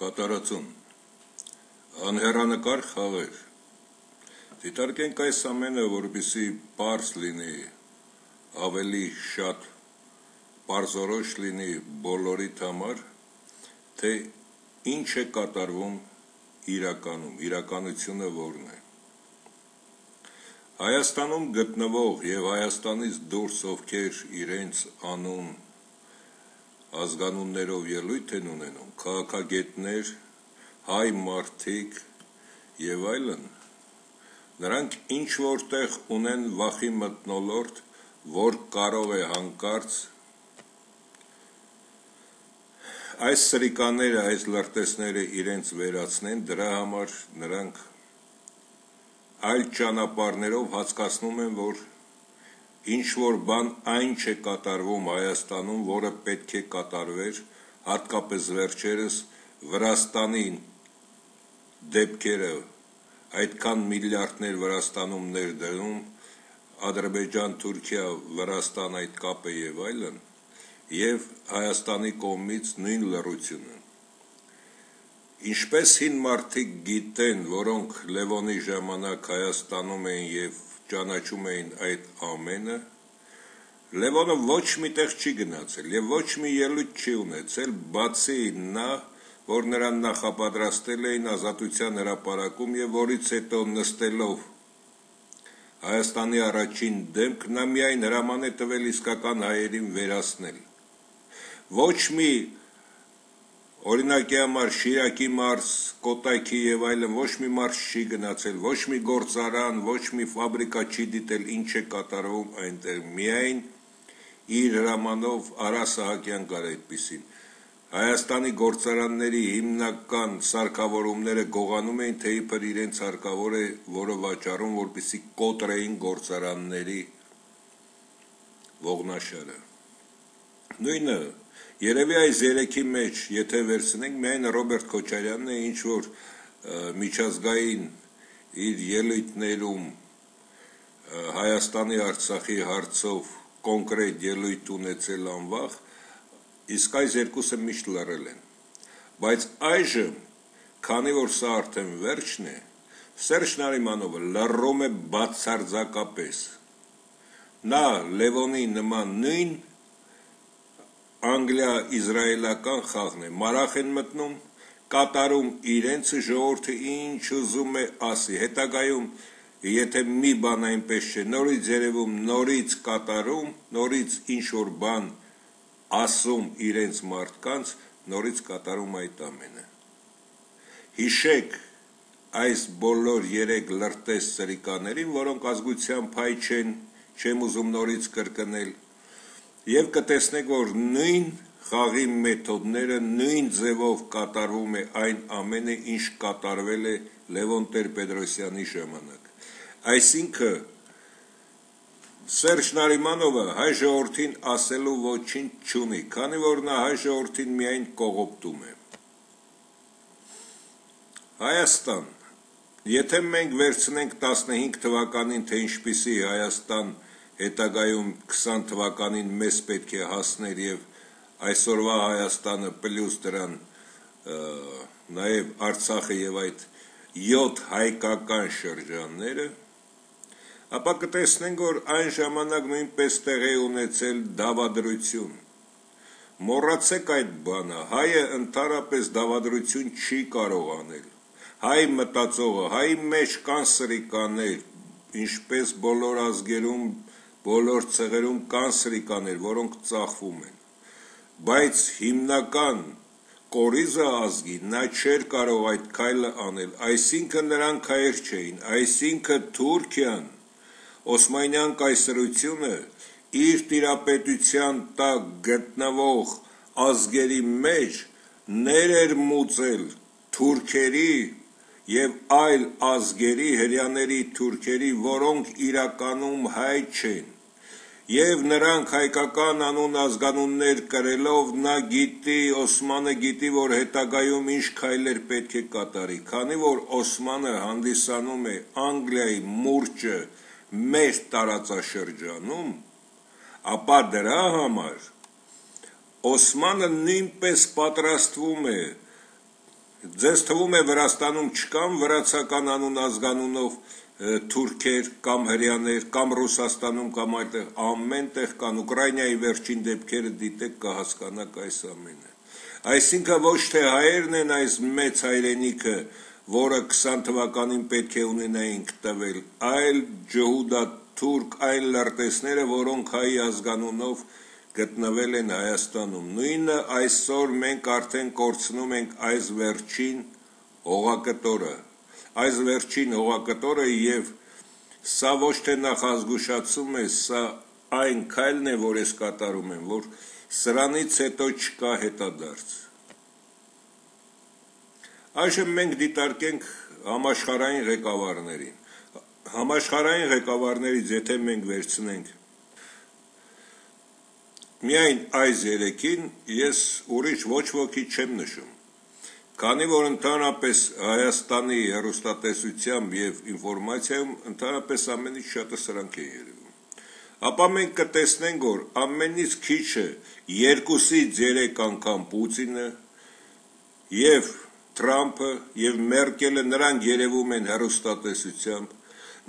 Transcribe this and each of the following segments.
կատարածում անհերանեկար խաղեր դիտարկենք այս ամենը որպիսի པարզ լինի ավելի շատ պարզորոշ լինի բոլորիդ համար թե ինչ է կատարվում իրականում իրականությունը որն է Հայաստանում գտնվող եւ Հայաստանից դուրս ովքեր իրենց անուն ազգանուններով ելույթ են ունենում, քաղաքագետներ, հայ մարդիկ եւ այլն, նրանք ինչ որտեղ ունեն վախի մտնոլորտ, որ կարող է հանկարծ այս սրիկաները, այս լրտեսները իրենց վերացնեն, դրա համար նրանք այլ ճանապարներով հասկացնում են, որ ինչ որ բան այն չէ կատարվում Հայաստանում, որը պետք է կատարվեր, հատկապես վերջերս Վրաստանի դեպքերը այդքան միլիարդներ Վրաստանում ներդրում, Ադրբեջան, Թուրքիա, Վրաստան այդ կապը եւ այլն, եւ Հայաստանի կողմից նույն լռությունը Ինչպես հին մարդիկ գիտեն, որոնք Լևոնի ժամանակ Հայաստանում էին եւ ճանաչում էին այդ ամենը, Լևոնը ոչ միտեղ չի գնացել եւ ոչ մի ելույթ չի ունեցել, բացի նա, որ նրան նախապատրաստել էին ազատության հրապարակում եւ որից հետո նստելով Հայաստանի առաջին դեմք նա միայն հրաման է տվել իսկական հայերին վերացնել։ Ոչ մի Օրինակի համար Շիրակի մարզ, Կոտայքի եւ այլն ոչ մի մարզ չի գնացել, ոչ մի գործարան, ոչ մի ֆաբրիկա չի դիտել ինչ է կատարվում այնտեղ։ Միայն իր հրամանով Արա Սահակյան կար այդպեսին։ Հայաստանի գործարանների հիմնական սարքավորումները գողանում էին, թե իբր իրենց հարկավոր է, որը վաճառում, որպիսի կոտրեին գործարանների ողնաշարը։ Նույնը Երևի այս երեքի մեջ, եթե վերցնենք, միայն Ռոբերտ Քոչարյանն է ինչ որ միջազգային իր ելույթներում Հայաստանի Արցախի հարցով կոնկրետ ելույթ ունեցել անվախ, իսկ այս երկուսը միշտ լռել են։ Բայց այժմ, քանի որ սա արդեն վերջն է, Սերժ Նարիմանովը լռում է բացարձակապես։ Նա Լևոնի նման նույն Անգլիա-Իսրայելական խաղն է, մարախ են մտնում, կատարում իրենց ժողովուրդը ինչ ուզում է ասի, հետագայում եթե մի բան այնպես չէ, նորից երևում, նորից կատարում, նորից ինչ որ բան ասում իրենց մարդկանց, նորից կատարում այդ ամենը։ Հիշեք այս բոլոր երեք լրտես սրիկաներին, որոնք ազգության փայ չեն, չեմ ուզում նորից կրկնել, եւ կտեսնեք, որ նույն խաղի մեթոդները նույն ձևով կատարվում է այն ամենը, ինչ կատարվել է Լևոն Տեր-Պետրոսյանի ժամանակ։ Այսինքն Սերժ Նարիմանովը հայ ժողովրդին ասելու ոչինչ չունի, քանի որ նա հայ ժողովրդին միայն կողոպտում է։ Հայաստան Եթե մենք վերցնենք 15 թվականին, թե ինչպիսի Հայաստան հետագայում 20 թվականին մեզ պետք է հասներ եւ այսօրվա Հայաստանը պլյուս դրան նաեւ Արցախը եւ այդ 7 հայկական շրջանները ապա կտեսնենք որ այն ժամանակ նույնպես տեղի ունեցել դավադրություն մոռացեք այդ բանը հայը ընդհանրապես դավադրություն չի կարող անել հայ մտածողը հայ մեջ կան սրիկաներ ինչպես բոլոր ազգերում բոլոր ցեղերում կան սրիկաներ, որոնք ծախվում են։ Բայց հիմնական կորիզը ազգի նա չէր կարող այդ քայլը անել, այսինքն նրանք հայեր չէին, այսինքն Թուրքիան Օսմանյան կայսրությունը իր տիրապետության տակ գտնվող ազգերի մեջ ներ էր մուծել թուրքերի եւ այլ ազգերի հрьяաների թուրքերի, որոնք իրականում հայ չեն։ Եվ նրանք հայկական անուն ազգանուններ կրելով նա գիտի, Օսմանը գիտի, որ հետագայում ինչ քայլեր պետք է կատարի, քանի որ Օսմանը հանդիսանում է Անգլիայի մուրճը մեր տարածաշրջանում, ապա դրա համար Օսմանը նույնպես պատրաստվում է Ձեզ թվում է Վրաստանում չկան վրացական անուն ազգանունով թուրքեր կամ հрьяաներ կամ Ռուսաստանում կամ այդտեղ ամեն տեղ կան Ուկրաինայի վերջին դեպքերը դիտեք կհասկանաք այս ամենը այսինքն ոչ թե հայերն են այս մեծ հայրենիքը որը 20 թվականին պետք է ունենայինք տվել այլ ջհուդա թուրք այլ լրտեսները որոնք հայի ազգանունով գտնվել են Հայաստանում։ Նույնը այսօր մենք արդեն կորցնում ենք այս վերջին հողակտորը, այս վերջին հողակտորը եւ սա ոչ թե նախազգուշացում է, սա այն քայլն է, որ ես կատարում եմ, որ սրանից հետո չկա հետադարձ։ Այժմ մենք դիտարկենք համաշխարհային ղեկավարներին։ Համաշխարհային ղեկավարներից եթե մենք վերցնենք Միայն այս երեքին ես ուրիշ ոչ ոքի չեմ նշում։ Քանի որ ընդհանրապես Հայաստանի հերոստատեսությամբ եւ ինֆորմացիայում ընդհանրապես ամենից շատը սրանք է երևում։ Ապա մենք կտեսնենք, որ ամենից քիչը երկուսից 3 անգամ Պուտինը եւ Թրամփը եւ Մերկելը նրանք երևում են հերոստատեսությամբ,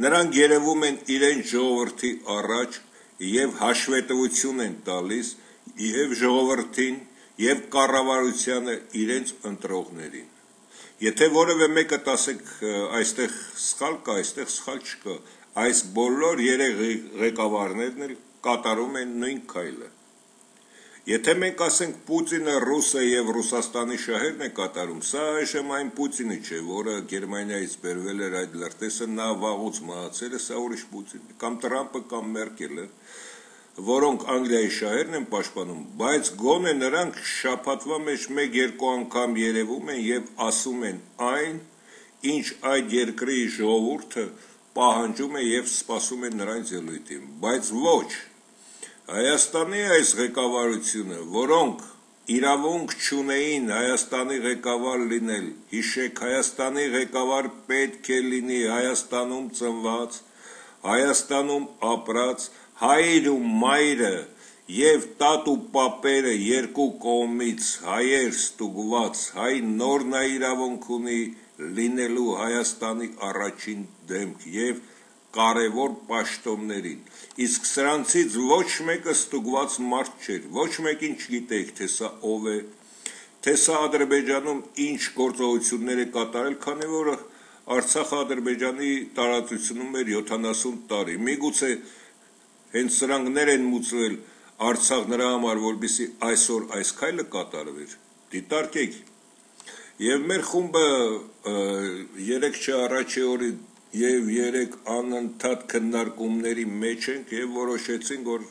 նրանք երևում են իրեն ժողովրդի առաջ եւ հաշվետվություն են տալիս եւ ժողովրդին եւ կառավարությանը իրենց ընտրողներին Եթե որևէ մեկը տասեք այստեղ սխալ կա, այստեղ սխալ չկա, այս բոլոր երեք ղեկավարներն էլ կատարում են նույն քայլը։ Եթե մենք ասենք Պուտինը ռուսը եւ Ռուսաստանի շահերն է կատարում, սա այժմ այն Պուտինը չէ, որը Գերմանիայից բերվել էր այդ լրտեսը, նա վաղուց մահացել է, սա ուրիշ Պուտինն է, կամ Տրամպը կամ Մերկելը, որոնք Անգլիայի շահերն են պաշտպանում, բայց գոնե նրանք շփաթվա մեջ մեկ-երկու անգամ երևում են եւ ասում են այն, ինչ այդ երկրի ժողովուրդը պահանջում է եւ սպասում է նրանց ելույթին, բայց ոչ Հայաստանի այս ղեկավարությունը, որոնք իրավունք չունեին Հայաստանի ղեկավար լինել, հիշեք Հայաստանի ղեկավար պետք է լինի Հայաստանում ծնված, Հայաստանում ապրած, հայր ու մայրը եւ տատ ու պապերը երկու կողմից հայեր ստուգված, հայ նորն իրավունք ունի լինելու Հայաստանի առաջին դեմք եւ կարևոր պաշտոններին իսկ սրանցից ոչ մեկը ստուգված մարդ չէր ոչ մեկին չգիտեիք թե սա ով է թե սա ադրբեջանում ինչ գործողություններ է կատարել քանի որ Արցախը Ադրբեջանի տարածությունում էր 70 տարի միգուցե հենց սրանքներ են մուծվել Արցախ նրա համար որբիսի այսօր այս քայլը կատարվեր դիտարկեք եւ մեր խումբը 3 չէ առաջի օրի եւ երեք անընդհատ քննարկումների մեջ ենք եւ որոշեցինք որ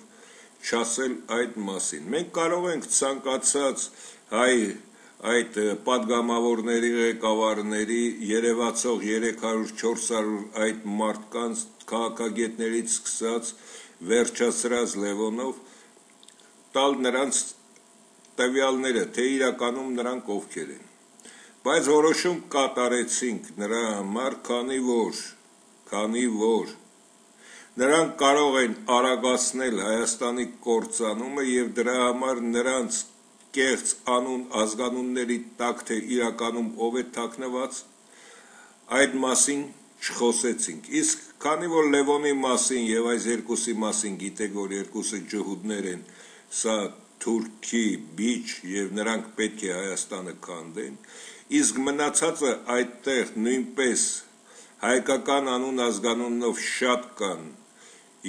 չասել այդ մասին։ Մենք կարող ենք ցանկացած հայ այդ падգամավորների ղեկավարների Երևացող 300-400 այդ մարդկանց քաղաքագետներից սկսած վերջացրած Լևոնով տալ նրանց տվյալները, թե իրականում նրանք ովքեր են բայց որոշում կատարեցինք նրա համար, քանի որ, քանի որ նրանք կարող են արագացնել Հայաստանի կործանումը եւ դրա համար նրանց կեղծ անուն ազգանունների տակ թե իրականում ով է թաքնված այդ մասին չխոսեցինք իսկ քանի որ Լևոնի մասին եւ այս երկուսի մասին գիտեք որ երկուսը ջհուդներ են սա Թուրքի բիչ եւ նրանք պետք է Հայաստանը քանդեն իսկ մնացածը այդտեղ նույնպես հայկական անուն ազգանունով շատ կան.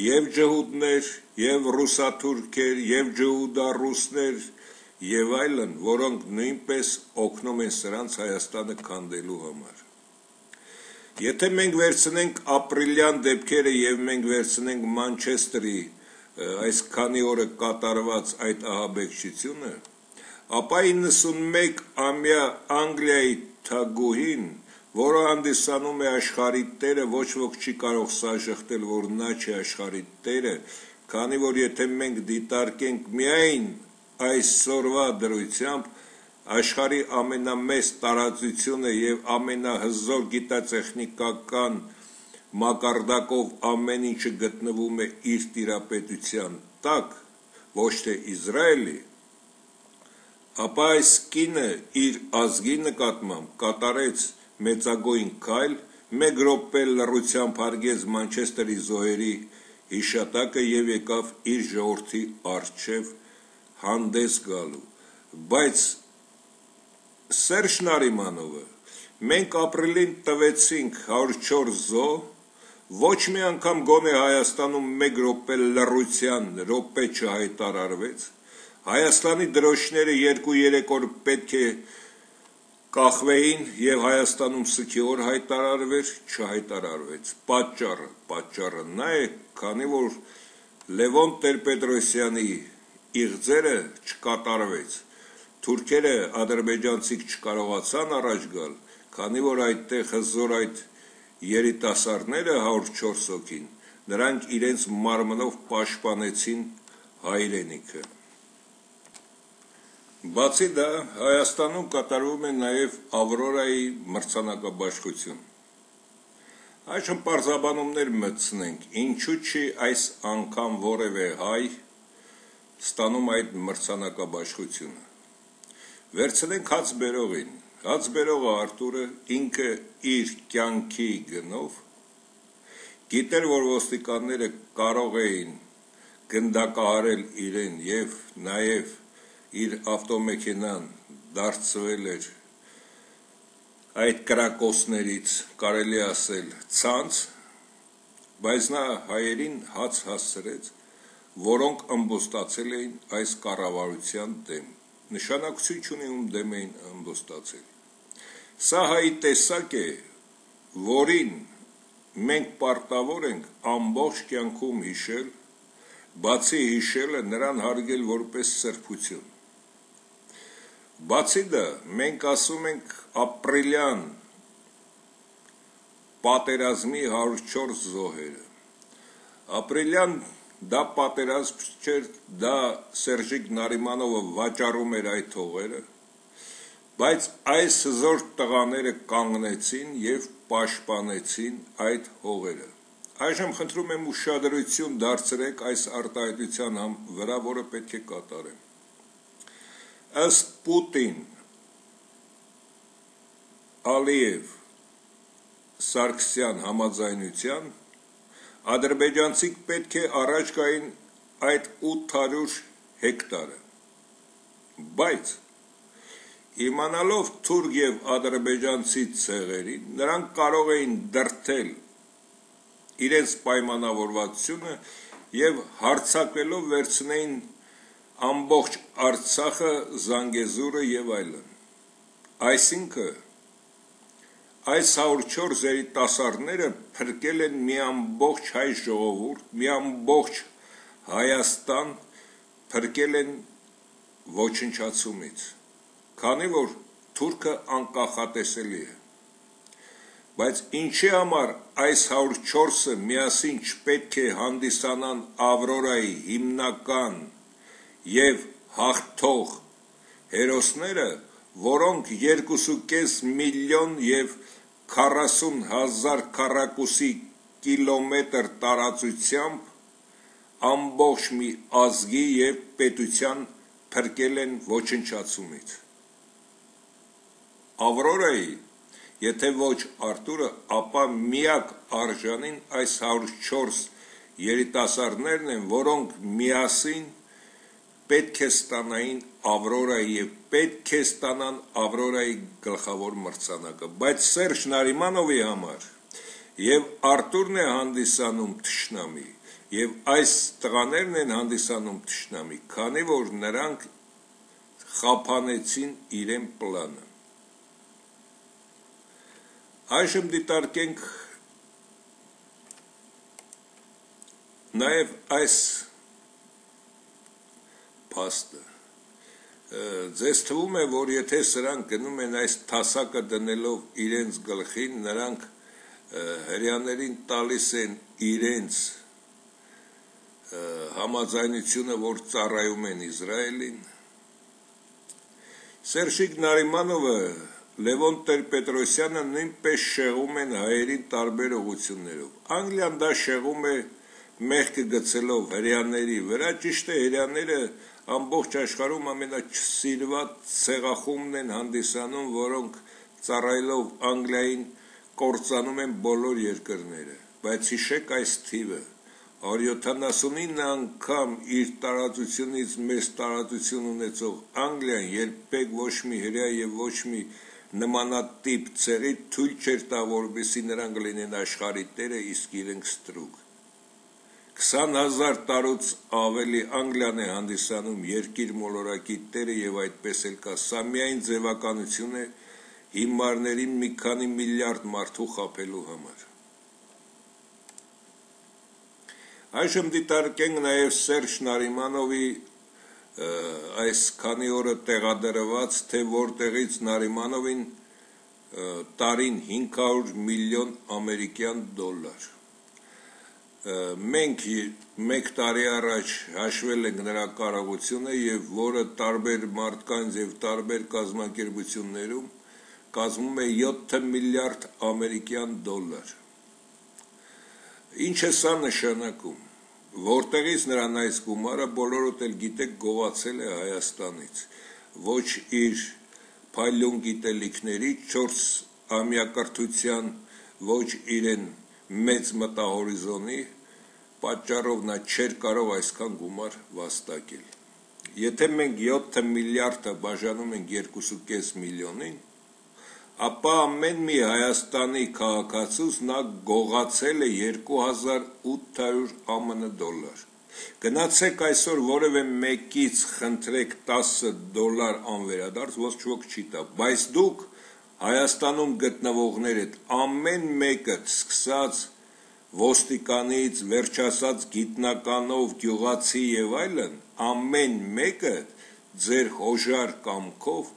Եւ ջհուդներ եւ ռուսաթուրքեր եւ ջհուդառուսներ եւ այլն որոնք նույնպես օգնում են սրանց Հայաստանը քանդելու համար Եթե մենք վերցնենք ապրիլյան դեպքերը եւ մենք վերցնենք Մանչեստրի այս քանի օրը կատարված այդ ահաբեկչությունը ապա 91 ամյա Անգլիայի թագուհին, որը հանդիսանում է աշխարհի տերը, ոչ ոք չի կարող սա շղթել, որ նա չի աշխարհի տերը, քանի որ եթե մենք դիտարկենք միայն այսօրվա դրությամբ աշխարհի ամենամեծ տարածությունը եւ ամենահզոր գիտատեխնիկական մակարդակով ամեն ինչը գտնվում է իր տիրապետության տակ ոչ թե Իսրայելի ապա այս կինը իր ազգի նկատմամբ կատարեց մեծագույն քայլ, մեկ րոպե լռությամբ հարգեց Մանչեսթերի զոհերի հիշատակը եւ եկավ իր ժողովրդի արչեւ հանդես գալու բայց Սերժ Նարիմանովը մենք ապրիլին տվեցինք 104 զո ոչ մի անգամ գոնե Հայաստանում 1 րոպե լռության րոպե չհայտարարվեց Հայաստանի դրոշները 2-3 օր պետք է կախվեին եւ Հայաստանում սքի օր հայտարարվեր չհայտարարվեց պատճառը պատճառը նա է քանի որ Լևոն Տեր-Պետրոսյանի իղձերը չկատարվեց թուրքերը ադրբեջանցիք չկարողացան առաջ գալ, քանի որ այդտեղ հզոր այդ երիտասարդները 104 հոգին, նրանք իրենց մարմնով պաշտպանեցին հայրենիքը։ Բացի դա, Հայաստանում կատարվում է նաև Ավրորայի մրցանակաբաշխություն։ Այժմ պարզաբանումներ մտցնենք, ինչու չի այս անգամ որևէ հայ ստանում այդ մրցանակաբաշխությունը։ Վերցնենք հացբերողին։ Հացբերողը Արտուրը ինքը իր կյանքի գնով գիտեր, որ ոստիկանները կարող էին գնդակահարել իրեն եւ նաեւ իր ավտոմեքենան դարձվել էր այդ կրակոցներից կարելի ասել ցանց, բայց նա հայերին հաց հասցրեց, որոնք ըմբոստացել էին այս կառավարության դեմ նշանակություն չունի ում դեմ էին ըմբոստացել։ Սա հայի տեսակ է, որին մենք պարտավոր ենք ամբողջ կյանքում հիշել, բացի հիշելը նրան հարգել որպես սրբություն։ Բացի դա, մենք ասում ենք ապրիլյան պատերազմի 104 զոհերը։ Ապրիլյան Դա պատերազմ չէր, դա Սերժիկ Նարիմանովը վաճառում էր այդ հողերը, բայց այս հզոր տղաները կանգնեցին եւ պաշտպանեցին այդ հողերը։ Այժմ խնդրում եմ ուշադրություն դարձրեք այս արտահայտության վրա, որը պետք է կատարեմ։ Ըստ Պուտին Ալիև Սարգսյան համաձայնության ադրբեջանցիք պետք է առաջ գային այդ 800 հեկտարը։ Բայց իմանալով թուրք եւ ադրբեջանցի ցեղերին, նրանք կարող էին դրթել իրենց պայմանավորվածությունը եւ հարցակվելով վերցնեին ամբողջ Արցախը, Զանգեզուրը եւ այլն։ Այսինքն Այս 104 երիտասարդները փրկել են մի ամբողջ հայ ժողովուրդ, մի ամբողջ Հայաստան փրկել են ոչնչացումից, քանի որ թուրքը անկախատեսելի է։ Բայց ինչի համար այս 104-ը միասին չպետք է հանդիսանան Ավրորայի հիմնական եւ հաղթող հերոսները, որոնք 2.5 միլիոն եւ 40 հազար քառակուսի կիլոմետր տարածությամբ ամբողջ մի ազգի եւ պետության փրկել են ոչնչացումից։ Ավրորայի, եթե ոչ Արտուրը, ապա միակ արժանին այս 104 երիտասարդներն են, որոնք միասին պետք է ստանային Ավրորայի եւ պետք է ստանան Ավրորայի գլխավոր մրցանակը, բայց Սերժ Նարիմանովի համար եւ Արտուրն է հանդիսանում ճշնամի եւ այս տղաներն են հանդիսանում ճշնամի, քանի որ նրանք խափանեցին իրեն պլանը։ Այժմ դիտարկենք նաև այս փաստը ձեզ թվում է, որ եթե սրանք գնում են այս թասակը դնելով իրենց գլխին, նրանք հрьяաներին տալիս են իրենց համաձայնությունը, որ ծառայում են Իսրայելին։ Սերժիկ Նարիմանովը, Լևոն Տեր-Պետրոսյանը նույնպես շեղում են հայերին տարբեր ուղություններով։ Անգլիան դա շեղում է մեղքը գցելով հрьяաների վրա, ճիշտ է հрьяաները ամբողջ աշխարհում ամենաչսիրված ցեղախումբն են հանդիսանում, որոնք ծառայելով Անգլիային կործանում են բոլոր երկրները, բայց հիշեք այս թիվը. 179 անգամ իր տարածությունից մեծ տարածություն ունեցող Անգլիան երբեք ոչ մի հրյա եւ ոչ մի նմանատիպ ցեղի թույլ չէր տա, որպեսի նրանք լինեն աշխարհի տերը, իսկ իրենք ստրուկ։ 20000 տարուց ավելի Անգլիան է հանդիսանում երկիր մոլորակի տերը եւ այդպես էլ կա։ Սա միայն ձևականություն է հիմարներին մի քանի միլիարդ մարդու խապելու համար։ Այժմ դիտարկենք նաև Սերժ Նարիմանովի այս քանի օրը տեղադրված, թե որտեղից Նարիմանովին տարին 500 միլիոն ամերիկյան դոլար մենք մեկ տարի առաջ հաշվել ենք նրա կարողությունը եւ որը տարբեր մարդկանց եւ տարբեր կազմակերպություններում կազմում է 7 միլիարդ ամերիկյան դոլար ինչ է սա նշանակում որտեղից նրան այս գումարը բոլորոդ էլ գիտեք գողացել է Հայաստանից ոչ իր փայլուն գիտելիքների 4 ամյա կրթության ոչ իրեն մեծ մտահորիզոնի պատճառով նա չէր կարող այսքան գումար վաստակել։ Եթե մենք 7 միլիարդը բաժանում ենք 2.5 միլիոնին, ապա ամեն մի Հայաստանի քաղաքացուց նա գողացել է 2800 ԱՄՆ դոլար։ Գնացեք այսօր որևէ մեկից խնդրեք 10 դոլար անվերադարձ, ոչ ոք չի տա, բայց դուք Հայաստանում գտնվողներդ ամեն մեկը սկսած ոստիկանից վերջասած գիտնականով, գյուղացի եւ այլն, ամեն մեկը ձեր հոժար կամքով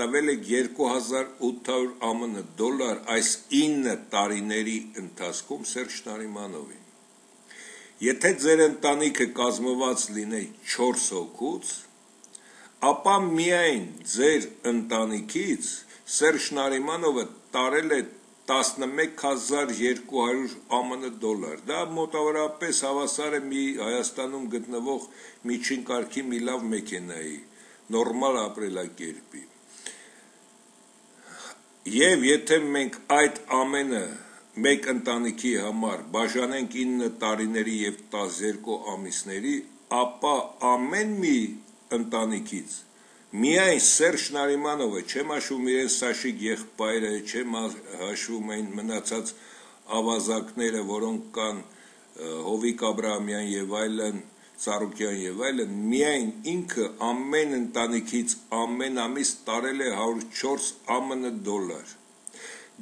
տվել է 2800 ԱՄՆ դոլար այս 9 տարիների ընթացքում Սերժ Նարիմանովին։ Եթե ձեր ընտանիքը կազմված լինի 4 հոգուց, ապա միայն ձեր ընտանիքից Սերժ Նարիմանովը տարել է 11200 ԱՄՆ դոլար։ Դա մոտավորապես հավասար է մի Հայաստանում գտնվող միջին կարգի մի լավ մեքենայի, նորմալ ապրելակերպի։ Եվ եթե մենք այդ ամենը մեկ ընտանիքի համար բաժանենք 9 տարիների եւ 12 ամիսների, ապա ամեն մի ընտանիքից Միայն Սերժ Նարիմանովը, չեմ հաշվում իրեն Սաշիկ եղբայրը, չեմ հաշվում այն մնացած ավազակները, որոնք կան Հովիկ Աբրահամյան եւ այլն, Սարուկյան եւ այլն, միայն ինքը ամեն ընտանիքից ամեն ամիս տարել է 104 ԱՄՆ դոլար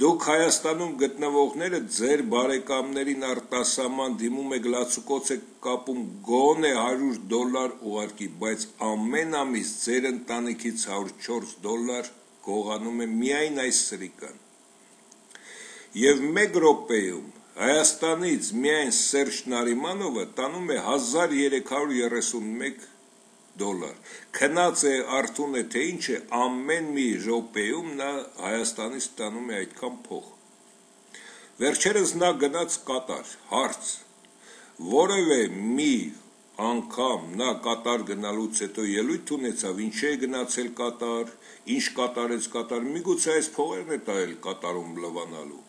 Դուք Հայաստանում գտնվողները ձեր բարեկամներին արտասահման դիմում եք լացուկոց եք կապում գոնե 100 դոլար ուղարկի, բայց ամեն ամիս ձեր ընտանիքից 104 դոլար գողանում է միայն այս սրիկան։ Եվ մեկ րոպեում Հայաստանից միայն Սերժ Նարիմանովը տանում է 1331 դոլար։ Քնած է Արթունը թե ինչ է, ամեն մի րոպեում նա Հայաստանից ստանում է այդքան փող։ Վերջերս նա գնաց Կատար, հարց։ Որևէ մի անգամ նա Կատար գնալուց հետո ելույթ ունեցավ, ինչ է գնացել Կատար, ինչ կատարեց Կատար, միգուցե այս փողերն է տայել Կատարում լվանալու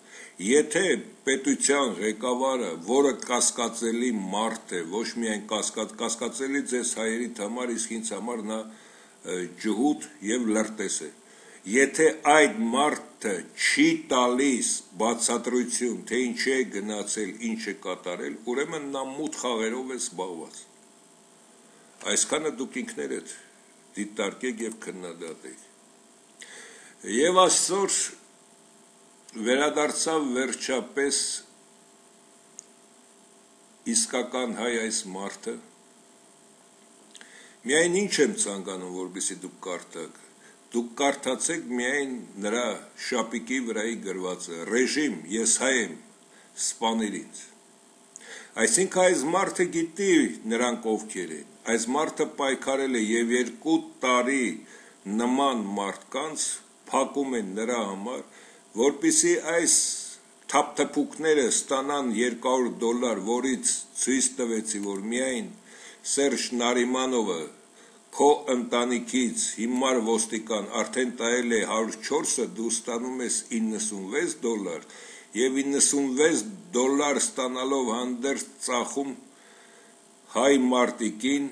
Եթե պետության ղեկավարը, որը կասկածելի մարդ է, ոչ միայն կասկած, կասկածելի ձեզ հայերիդ համար, իսկ ինձ համար նա ջհուդ եւ լրտես է։ Եթե այդ մարդը չի տալիս բացատրություն, թե ինչ է գնացել, ինչ է կատարել, ուրեմն նա մութ խաղերով է զբաղված։ Այսքանը դուք ինքներդ դիտարկեք եւ քննադատեք։ Եվ այսօր վերադարձավ վերջապես իսկական հայ այս մարդը միայն ինչ եմ ցանկանում որպեսի դուք կարդաք դուք կարդացեք միայն նրա շապիկի վրայի գրվածը ռեժիմ ես հայ եմ սպաներ ինձ այսինքն այս մարդը գիտի նրանք ովքեր են այս մարդը պայքարել է եւ երկու տարի նման մարդկանց փակում են նրա համար որpիսի այս թափթփուկները ստանան 200 դոլար, որից ցույց տվեցի, որ միայն Սերժ Նարիմանովը քո ընտանիքից հիմար ոստիկան արդեն տայել է 104-ը, դու ստանում ես 96 դոլար եւ 96 դոլար ստանալով հանդերձ ծախում հայ մարտիկին,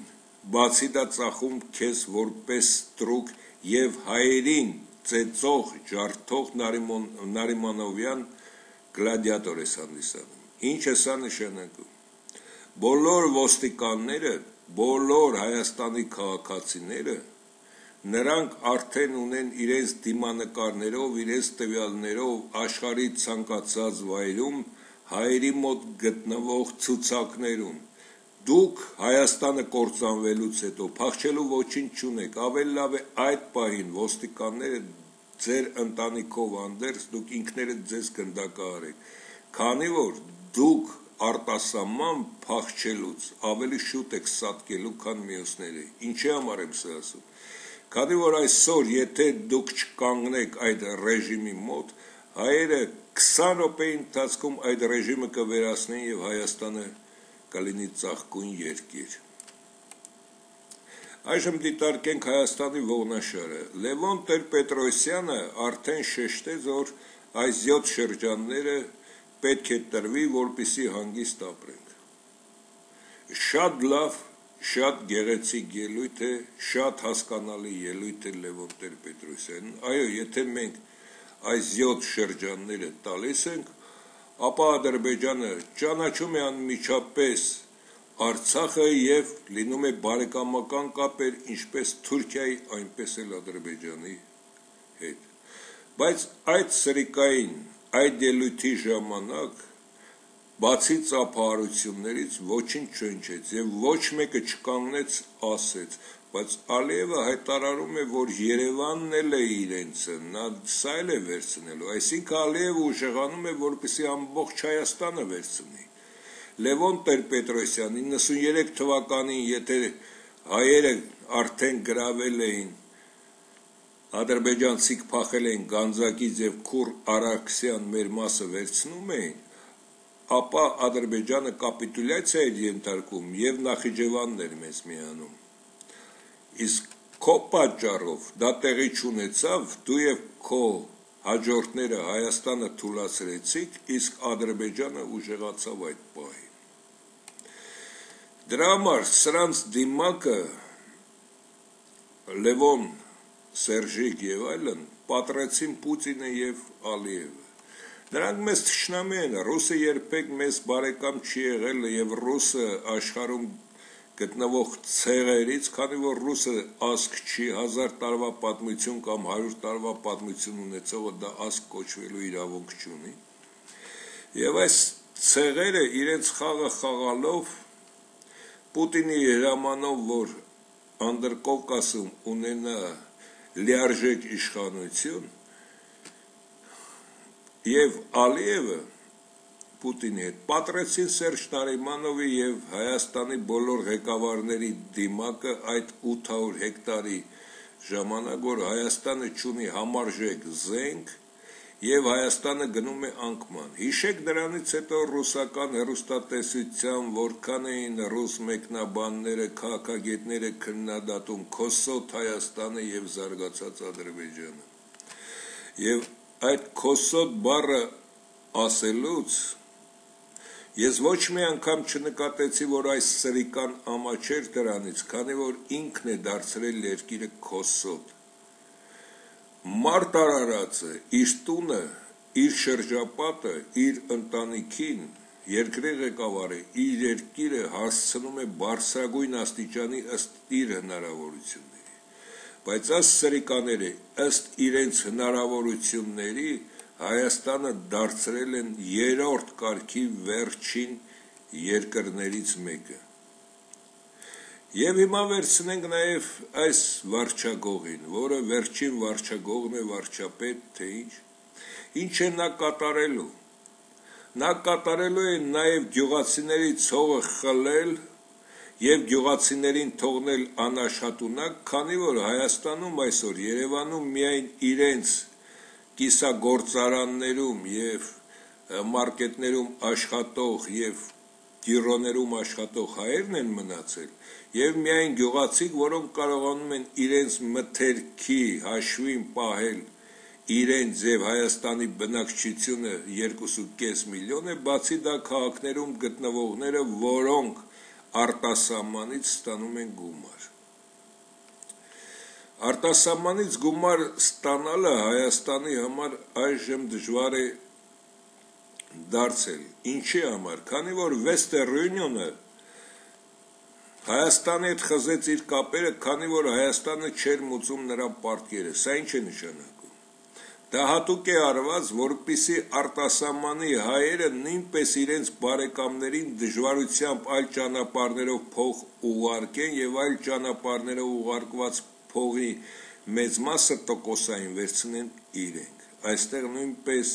բացի դա ծախում քեզ որպես ստրուկ եւ հայերին ծեծող, ջարդող Նարիմանովյան գլադիատոր ես հանդիսանում։ Ինչ է սա նշանակում բոլոր ոստիկանները, բոլոր Հայաստանի քաղաքացիները նրանք արդեն ունեն իրենց դիմանկարներով, իրենց տվյալներով աշխարհի ցանկացած վայրում հայերի մոտ գտնվող ցուցակներում դուք Հայաստանը կործանվելուց հետո փախչելու ոչինչ չունեք, ավելի լավ է այդ պահին ոստիկանները ձեր ընտանիքով անդերս դուք ինքներդ ձեզ գնդակահարեք, քանի որ դուք արտասահման փախչելուց ավելի շուտ եք սատկելու, քան մյուսները։ Ինչի համար եմ սա ասում։ Քանի որ այսօր, եթե դուք չկանգնեք այդ ռեժիմի մոտ, հայերը 20 րոպեի ընթացքում այդ ռեժիմը կվերացնեն եւ Հայաստանը կլինի ծաղկուն երկիր։ Այժմ դիտարկենք Հայաստանի ողնաշարը։ Լևոն Տեր-Պետրոսյանը արդեն շեշտեց, որ այս 7 շրջանները պետք է տրվի, որպիսի հանգիստ ապրենք։ Շատ լավ, շատ գեղեցիկ ելույթ է, շատ հասկանալի ելույթ է Լևոն Տեր-Պետրոսյանն։ Այո, եթե մենք այս 7 շրջանները տալիս ենք, ապա Ադրբեջանը ճանաչում է անմիջապես Արցախը եւ լինում է բարեկամական կապեր ինչպես Թուրքիայի, այնպես էլ Ադրբեջանի հետ։ Բայց այդ սրիկային այդ ելույթի ժամանակ բացի ծափահարություններից ոչինչ չընչեց եւ ոչ մեկը չկանգնեց ասեց բայց Ալիևը հայտարարում է որ Երևանն էլ է իրենցը նա սա էլ է վերցնելու այսինքն Ալիևը ուժեղանում է որպեսի ամբողջ Հայաստանը վերցնի Լևոն Տեր-Պետրոսյան 93 թվականին եթե հայերը արդեն գրավել էին ադրբեջանցիք փախել են Գանձակից եւ Քուր Արաքսյան մեր մասը վերցնում էին, ապա Ադրբեջանը կապիտուլյացիա էր ենթարկում եւ Նախիջևանն էր մեզ միանում։ Իսկ քո պատճառով դա տեղի չունեցավ, դու եւ քո հաջորդները Հայաստանը թուլացրեցիք, իսկ Ադրբեջանը ուժեղացավ այդ պահին։ Դրա համար սրանց դիմակը Լևոն Սերժիկ եւ այլն պատրեցին Պուտինը եւ Ալիևը։ Նրանք մեզ ճշնամի են, ռուսը երբեք մեզ բարեկամ չի եղել եւ ռուսը աշխարհում գտնվող ցեղերից, քանի որ ռուսը ասկ չի 1000 տարվա պատմություն կամ 100 տարվա պատմություն ունեցողը դա ասկ կոչվելու իրավունք չունի։ Եվ այս ցեղերը իրենց խաղը խաղալով Պուտինի հրամանով, որ Անդրկովկասում ունենա լիարժեք իշխանություն եւ Ալիևը Պուտինի հետ պատրեցին Սերժ Նարիմանովի եւ Հայաստանի բոլոր ղեկավարների դիմակը այդ 800 հեկտարի ժամանակ որ Հայաստանը ճունի համարժեք զենք եւ Հայաստանը գնում է անկման։ Հիշեք դրանից հետո ռուսական հերոստատեսության որքան էին ռուս մեկնաբանները, քաղաքագետները քննադատում Քոսոտ Հայաստանը եւ զարգացած Ադրբեջանը։ Եվ այդ Քոսոտ բառը ասելուց Ես ոչ մի անգամ չնկատեցի, որ այս սրիկան ամաչեր դրանից, քանի որ ինքն է դարձրել երկիրը Քոսոտ մարդ արարածը իր տունը, իր շրջապատը, իր ընտանիքին, երկրի ղեկավարը իր երկիրը հասցնում է բարձրագույն աստիճանի ըստ իր հնարավորությունների։ Բայց ըստ սրիկաները, ըստ իրենց հնարավորությունների Հայաստանը դարձրել են երրորդ կարգի վերջին երկրներից մեկը։ Եվ հիմա վերցնենք նաև այս վարչագողին, որը վերջին վարչագողն է վարչապետ, թե ինչ։ Ինչ է նա կատարելու։ Նա կատարելու է նաև գյուղացիների ցողը խլել եւ գյուղացիներին թողնել անաշխատունակ, քանի որ Հայաստանում այսօր Երևանում միայն իրենց կիսագործարաններում եւ մարկետներում աշխատող եւ գիրոներում աշխատող հայերն են մնացել եւ միայն գյուղացիք, որոնք կարողանում են իրենց մթերքի հաշվին պահել իրենց եւ Հայաստանի բնակչությունը 2.5 միլիոն է, բացի դա քաղաքներում գտնվողները, որոնք արտասահմանից ստանում են գումար։ Արտասահմանից գումար ստանալը Հայաստանի համար այժմ դժվար է դարձել։ Ինչի համար։ Քանի որ Union-ը Հայաստանի հետ խզեց իր կապերը, քանի որ Հայաստանը չէր մուծում նրա պարտքերը։ Սա ինչ է նշանակում։ Դա հատուկ է արված, որպիսի արտասահմանի հայերը նույնպես իրենց բարեկամներին դժվարությամբ այլ ճանապարհներով փող ուղարկեն եւ այլ ճանապարհներով ուղարկված փողի մեծ մասը տոկոսային վերցնեն իրենք։ Այստեղ նույնպես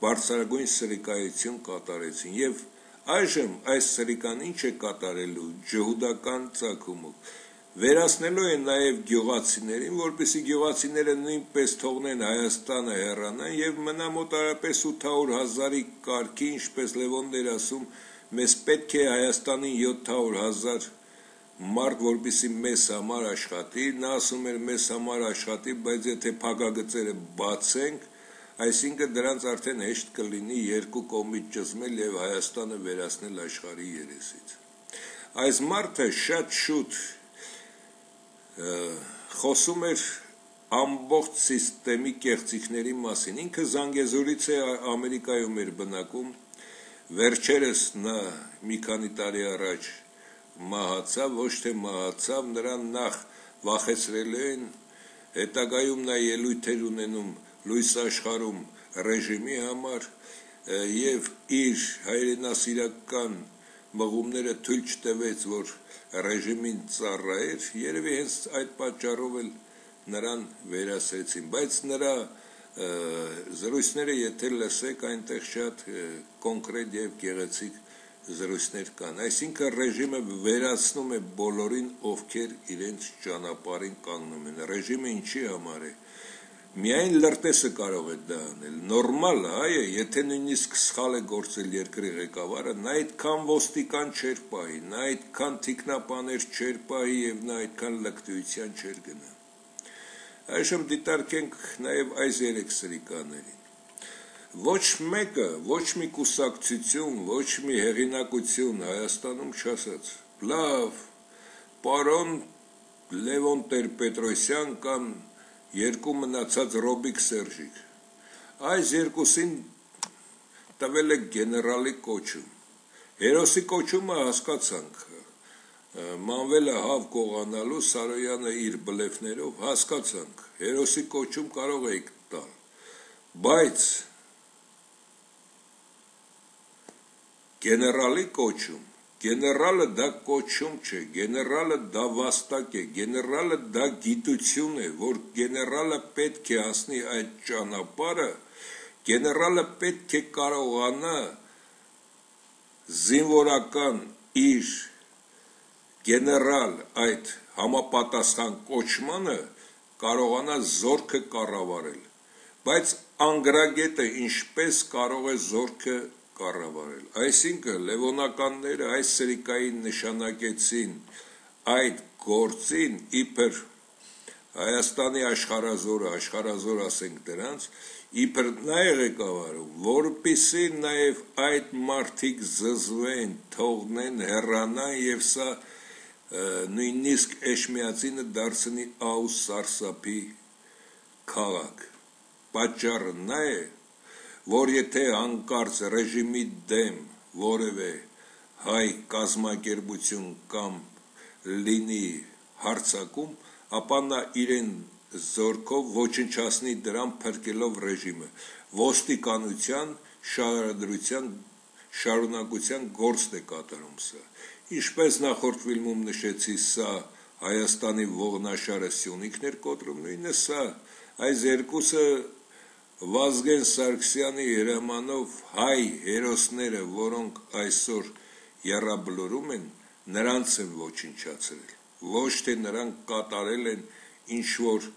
բարձրագույն սրիկայություն կատարեցին եւ Այժմ այս սրիկան ինչ է կատարելու ջհուդական ցակումով վերացնելու է նաև գյուղացիներին, որպեսզի գյուղացիները նույնպես թողնեն Հայաստանը հեռանան եւ մնա մոտարապես 800 հազարի կարգի, ինչպես Լևոնն էր ասում, մեզ պետք է Հայաստանին 700 հազար մարդ, որպեսի մեզ համար աշխատի, նա ասում էր մեզ համար աշխատի, բայց եթե փակագծերը բացենք, Այսինքն դրանց արդեն հեշտ կլինի երկու կողմից ճզմել եւ Հայաստանը վերացնել աշխարհի երեսից։ Այս մարդը շատ շուտ խոսում էր ամբողջ համակարգի կեղծիքների մասին։ Ինքը Զանգեզուրից է Ամերիկայում էր բնակում։ Վերջերս նա մի քանի տարի առաջ մահացավ, ոչ թե մահացավ, նրան նախ վախեցրել են, հետագայում նա ելույթեր ունենում լույս աշխարհում ռեժիմի համար եւ իր հայրենասիրական մղումները թույլ չտվեց, որ ռեժիմին ծառայեր, երևի հենց այդ պատճառով էլ նրան վերասեցին, բայց նրա զրույցները եթե լսեք այնտեղ շատ կոնկրետ եւ գեղեցիկ զրույցներ կան այսինքն ռեժիմը վերացնում է բոլորին ովքեր իրենց ճանապարհին կանգնում են ռեժիմը ինչի համար է Միայն լրտեսը կարող է դա անել։ Նորմալ է, այո, եթե նույնիսկ սխալ է գործել երկրի ղեկավարը, նա այդքան ոստիկան չէր պահի, նա այդքան թիկնապաներ չէր պահի եւ նա այդքան լկտիության չէր գնա։ Այժմ դիտարկենք նաեւ այս երեք սրիկաներին։ Ոչ մեկը, ոչ մի կուսակցություն, ոչ մի հեղինակություն Հայաստանում չասաց։ Լավ, պարոն Լևոն Տեր-Պետրոսյան կամ երկու մնացած Ռոբիկ Սերժիկ։ Այս երկուսին տվել է գեներալի կոչում։ Հերոսի կոչումը հասկացանք։ Մանվելը հավ կողանալու Սարոյանը իր բլեֆներով հասկացանք։ Հերոսի կոչում կարող եք տալ։ Բայց գեներալի կոչում Գեներալը դա կոչում չէ, գեներալը դա վաստակ է, գեներալը դա գիտություն է, որ գեներալը պետք է հասնի այդ ճանապարհը, գեներալը պետք է կարողանա զինվորական իր գեներալ այդ համապատասխան կոչմանը կարողանա զորքը կառավարել բայց անգրագետը ինչպես կարող է զորքը կառավարել։ Այսինքն Լևոնականները այս սրիկային նշանակեցին այդ գործին իբր Հայաստանի աշխարազորը, աշխարազոր ասենք դրանց, իբր նա է ղեկավարում, որպիսի նաև այդ մարդիկ զզվեն, թողնեն, հեռանան եւ սա նույնիսկ Էշմիածինը դարձնի աուս սարսափի քաղաք։ Պատճառը նա է, որ եթե հանկարծ ռեժիմի դեմ որևէ հայ կազմակերպություն կամ լինի հարցակում, ապա նա իրեն զորքով ոչնչացնի դրան փրկելով ռեժիմը. Ոստիկանության շարադրության շարունակության գործն է կատարում սա ինչպես նախորդ ֆիլմում նշեցի սա Հայաստանի ողնաշարը Սյունիքն էր կոտրում նույնը սա այս երկուսը Վազգեն Սարգսյանի հրամանով հայ հերոսները, որոնք այսօր երաբլորում են, նրանց են ոչնչացրել։ Ոչ թե նրանք կատարել են ինչ որ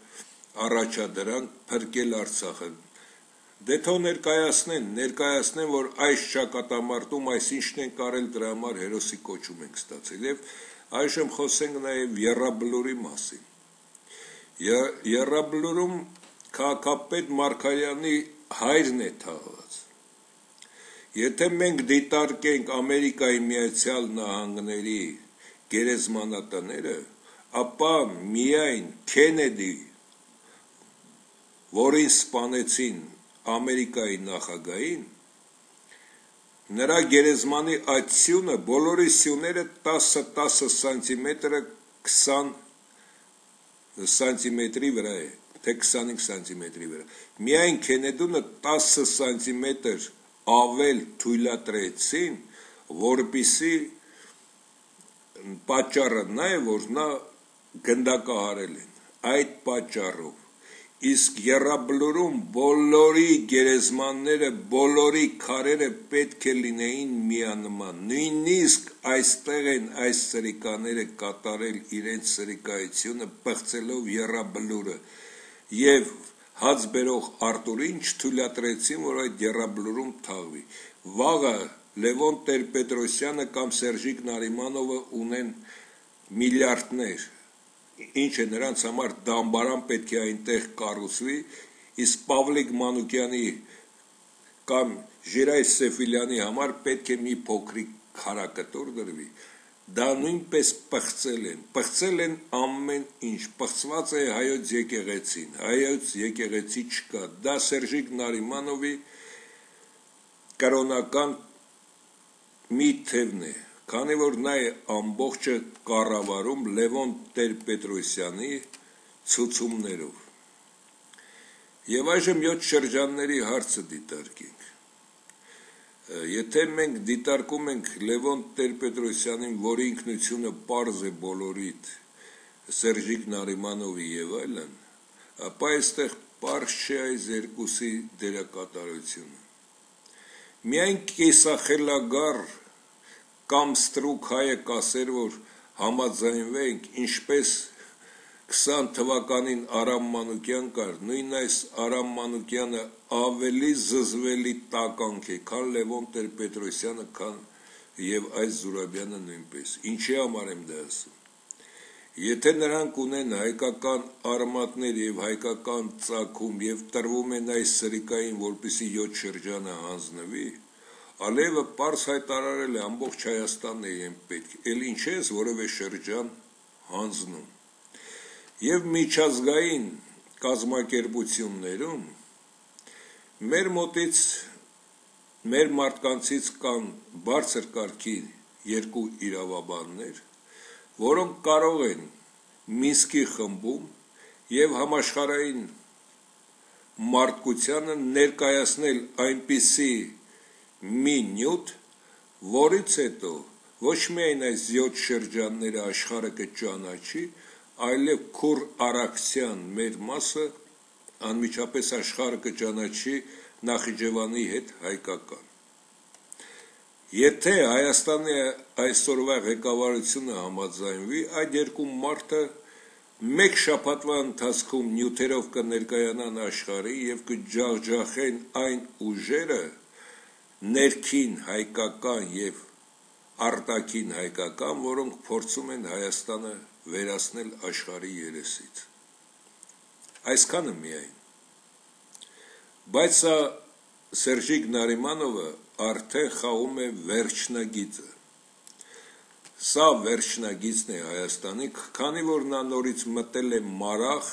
առաջադրանք փրկել Արցախը։ Դե թող ներկայացնեն, ներկայացնեն, որ այս ճակատամարտում այսինչն են կարել դրա համար հերոսի կոչում ենք ստացել եւ այժմ խոսենք նաեւ Եռաբլուրի մասին։ Եռաբլուրում քաղաքապետ Մարկարյանի հայրն է թաղված։ Եթե մենք դիտարկենք Ամերիկայի Միացյալ Նահանգների գերեզմանատները, ապա միայն Քենեդի, որին սպանեցին Ամերիկայի նախագահին նրա գերեզմանի այդ սյունը բոլորի սյուները 10-10 սանտիմետրը 20 սանտիմետրի վրա է թե 25 սանտիմետրի վրա միայն Քենեդունը 10 սանտիմետր ավել թույլատրեցին որպիսի պատճառը նա է որ նա գնդակահարել են այդ պատճառով իսկ երաբլուրում բոլորի գերեզմանները, բոլորի քարերը պետք է լինեին միանման։ Նույնիսկ այստեղ են այս սրիկաները կատարել իրենց սրիկայությունը պղծելով երաբլուրը եւ հաց բերող Արտուրին չթույլատրեցին, որ այդ երաբլուրում թաղվի։ Վաղը Լևոն Տեր-Պետրոսյանը կամ Սերժիկ Նարիմանովը ունեն միլիարդներ ինչ է նրանց համար դամբարան պետք է այնտեղ կառուցվի, իսկ Պավլիկ Մանուկյանի կամ Ժիրայ Սեֆիլյանի համար պետք է մի փոքրիկ քարակտոր դրվի։ Դա նույնպես պղծել են, պղծել են ամեն ինչ, պղծված է հայոց եկեղեցին, հայոց եկեղեցի չկա։ Դա Սերժիկ Նարիմանովի կրոնական մի թևն է, քանի որ նա է ամբողջը կառավարում Լևոն Տեր-Պետրոսյանի ցուցումներով։ Եվ այժմ 7 շրջանների հարցը դիտարկենք։ Եթե մենք դիտարկում ենք Լևոն Տեր-Պետրոսյանին, որի ինքնությունը པարզ է բոլորիդ, Սերժիկ Նարիմանովի եւ այլն, ապա այստեղ པարզ չէ այս երկուսի դերակատարությունը։ Միայն կեսախելագար կամ ստրուկ հայը կասեր, որ համաձայնվենք, ինչպես 20 թվականին Արամ Մանուկյան կար, նույն այս Արամ Մանուկյանը ավելի զզվելի տականք է, քան Լևոն Տեր-Պետրոսյանը, քան եւ այս Զուրաբյանը նույնպես։ Ինչի համար եմ դա ասում։ Եթե նրանք ունեն հայկական արմատներ եւ հայկական ցակում եւ տրվում են այս սրիկային, որպիսի 7 շրջանը հանձնվի, Ալիևը པարս հայտարարել է ամբողջ Հայաստանն է են պետք, էլ ինչ ես որևէ շրջան հանձնում։ Եվ միջազգային կազմակերպություններում մեր մոտից մեր մարդկանցից կան բարձր կարգի երկու իրավաբաններ, որոնք կարող են Մինսկի խմբում եւ համաշխարային մարդկությանը ներկայացնել այնպիսի մի նյութ, որից հետո ոչ միայն այս 7 շրջանները աշխարհը կճանաչի, այլև քուր արաքսյան մեր մասը անմիջապես աշխարհը կճանաչի Նախիջևանի հետ հայկական։ Եթե Հայաստանի այսօրվա ղեկավարությունը համաձայնվի, այդ երկու մարդը մեկ շաբաթվա ընթացքում նյութերով կներկայանան աշխարհի եւ կջախջախեն այն ուժերը, ներքին հայկական եւ արտաքին հայկական, որոնք փորձում են Հայաստանը վերացնել աշխարհի երեսից։ Այսքանը միայն։ Բայց սա Սերժիկ Նարիմանովը արդեն խաղում է վերջնագիծը։ Սա վերջնագիծն է Հայաստանի, քանի որ նա նորից մտել է մարախ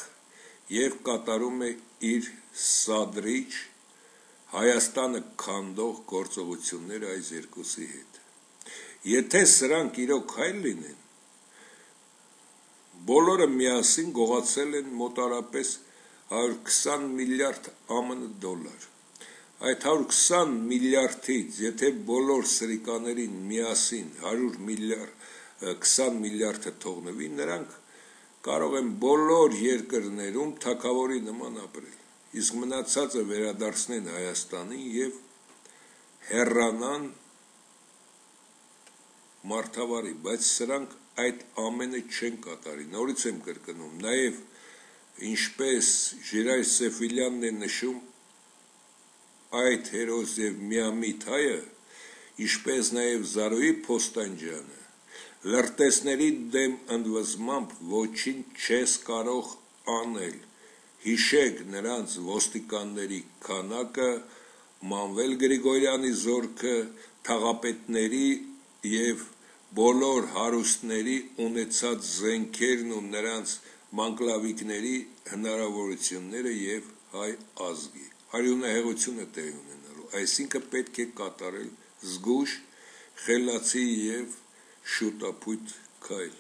եւ կատարում է իր սադրիչ Հայաստանը քանդող գործողությունները այս երկուսի հետ։ Եթե սրանք իրոք հայլ լինեն, բոլորը միասին գողացել են մոտարապես 120 միլիարդ ԱՄՆ դոլար։ Այդ 120 միլիարդից, եթե բոլոր սրիկաներին միասին 100 միլիարդ 20 միլիարդը թողնվի, նրանք կարող են բոլոր երկրներում թակավորի նման ապրել իսկ մնացածը վերադարձնեն Հայաստանին եւ հեռանան մարդավարի, բայց սրանք այդ ամենը չեն կատարի։ Նորից եմ կրկնում, նաեւ ինչպես Ժիրայ Սեֆիլյանն է նշում, այդ հերոս եւ միամիտ հայը, ինչպես նաեւ Զարուհի Փոստանջյանը, լրտեսների դեմ ընդվզմամբ ոչինչ չես կարող անել։ Հիշեք նրանց ոստիկանների քանակը, Մանվել Գրիգորյանի զորքը, թաղապետների եւ բոլոր հարուստների ունեցած զենքերն ու նրանց մանկլավիկների հնարավորությունները եւ հայ ազգի արյունահեղությունը տեղի ունենալու այսինքն պետք է կատարել զգուշ խելացի եւ շուտապույտ քայլ